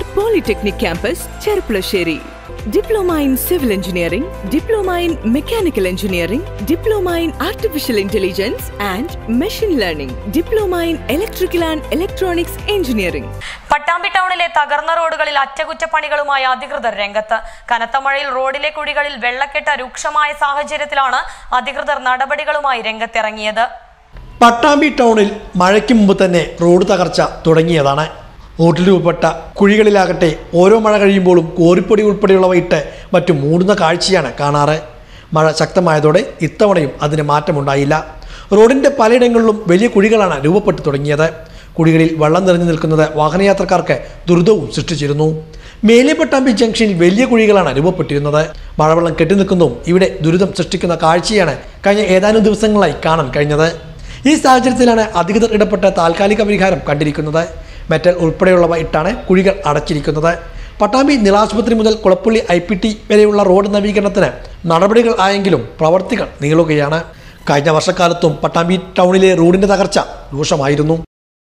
Malabar polytechnic campus Cherpulassery diploma in civil engineering diploma in mechanical engineering diploma in artificial intelligence and machine learning diploma in electrical and electronics engineering Pattambi ടൗണിലെ തകർന്ന റോഡുകളിൽ അറ്റകുറ്റപ്പണികളുമായി അധികൃതർ രംഗത്ത്. കനത്ത മഴയിൽ റോഡിലെ കുഴികളിൽ വെള്ളക്കെട്ട് രൂക്ഷമായ സാഹചര്യത്തിലാണ് അധികൃതർ നടപടികളുമായി രംഗത്തിറങ്ങിയത്. പട്ടാമ്പി ടൗണിൽ മഴയ്ക്ക് മുമ്പ് തന്നെ റോഡ് തകർച്ച തുടങ്ങിയതാണ്. റോഡിൽ രൂപപ്പെട്ട കുഴികളിലാകട്ടെ ഓരോ മഴ കഴിയുമ്പോഴും കോറിപ്പൊടി ഉൾപ്പെടെയുള്ളവ ഇട്ട് മറ്റും മൂടുന്ന കാഴ്ചയാണ് കാണാറ്. മഴ ശക്തമായതോടെ ഇത്തവണയും അതിന് മാറ്റമുണ്ടായില്ല. റോഡിന്റെ പലയിടങ്ങളിലും വലിയ കുഴികളാണ് രൂപപ്പെട്ടു തുടങ്ങിയത്. കുഴികളിൽ വെള്ളം നിറഞ്ഞു നിൽക്കുന്നത് വാഹനയാത്രക്കാർക്ക് ദുരിതവും സൃഷ്ടിച്ചിരുന്നു. മേലെ ജംഗ്ഷനിൽ വലിയ കുഴികളാണ് രൂപപ്പെട്ടിരുന്നത്. മഴവെള്ളം കെട്ടിനിൽക്കുന്നതും ഇവിടെ ദുരിതം സൃഷ്ടിക്കുന്ന കാഴ്ചയാണ് കഴിഞ്ഞ ഏതാനും ദിവസങ്ങളായി കാണാൻ കഴിഞ്ഞത്. ഈ സാഹചര്യത്തിലാണ് അധികൃതർ ഇടപെട്ട താൽക്കാലിക പരിഹാരം കണ്ടിരിക്കുന്നത്. മെറ്റൽ ഉൾപ്പെടെയുള്ളവ ഇട്ടാണ് കുഴികൾ അടച്ചിരിക്കുന്നത്. പട്ടാമ്പി നിലാശുപത്രി മുതൽ കുളപ്പള്ളി ഐ പി ടി വരെയുള്ള റോഡ് നവീകരണത്തിന് നടപടികൾ ആയെങ്കിലും പ്രവർത്തികൾ നീളുകയാണ്. കഴിഞ്ഞ വർഷക്കാലത്തും പട്ടാമ്പി ടൗണിലെ റോഡിന്റെ തകർച്ച രൂക്ഷമായിരുന്നു.